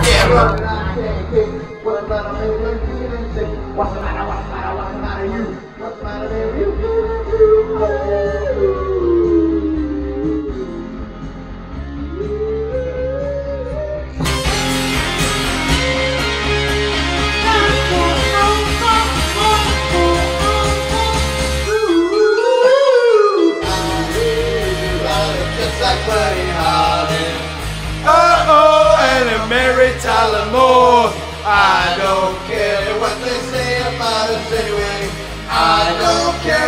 What's the matter, What's the matter? What's the? You? What's the matter with like Buddy I don't care what they say about us anyway. I don't care.